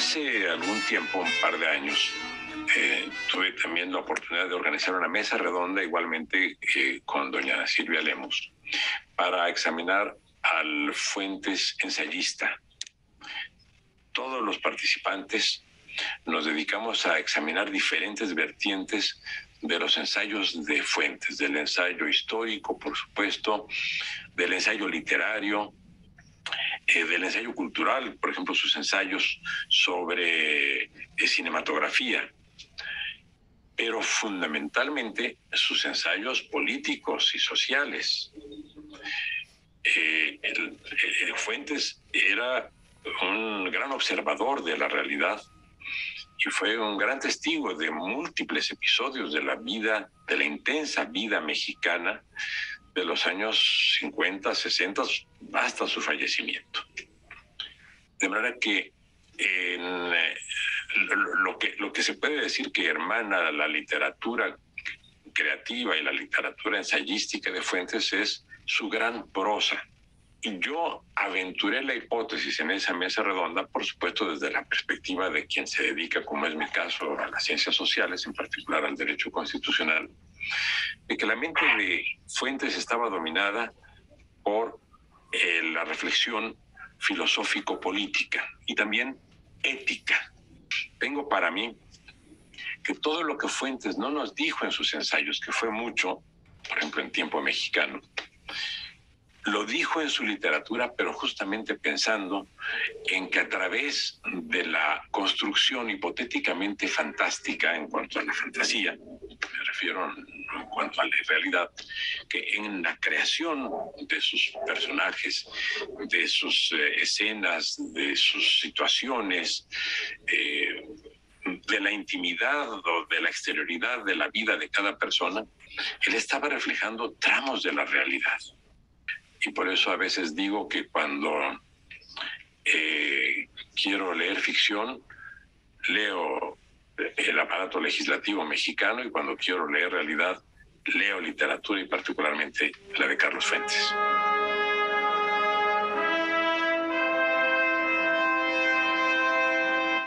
Hace algún tiempo, un par de años, eh, tuve también la oportunidad de organizar una mesa redonda igualmente eh, con doña Silvia Lemos para examinar al Fuentes ensayista. Todos los participantes nos dedicamos a examinar diferentes vertientes de los ensayos de Fuentes, del ensayo histórico, por supuesto, del ensayo literario, eh, del ensayo cultural, por ejemplo, sus ensayos sobre eh, cinematografía, pero fundamentalmente sus ensayos políticos y sociales. Eh, Fuentes era un gran observador de la realidad y fue un gran testigo de múltiples episodios de la vida, de la intensa vida mexicana, de los años 50, 60, hasta su fallecimiento. De manera que en, eh, lo, que, lo que se puede decir que hermana la literatura creativa y la literatura ensayística de Fuentes es su gran prosa. Y yo aventuré la hipótesis en esa mesa redonda, por supuesto desde la perspectiva de quien se dedica, como es mi caso, a las ciencias sociales, en particular al derecho constitucional, de que la mente de Fuentes estaba dominada por eh, la reflexión filosófico-política y también ética. Tengo para mí que todo lo que Fuentes no nos dijo en sus ensayos, que fue mucho, por ejemplo en tiempo mexicano, lo dijo en su literatura, pero justamente pensando en que a través de la construcción hipotéticamente fantástica en cuanto a la fantasía, refiero en cuanto a la realidad, que en la creación de sus personajes, de sus eh, escenas, de sus situaciones, eh, de la intimidad o de la exterioridad de la vida de cada persona, él estaba reflejando tramos de la realidad. Y por eso a veces digo que cuando eh, quiero leer ficción, leo el aparato legislativo mexicano y cuando quiero leer realidad, leo literatura y particularmente la de Carlos Fuentes.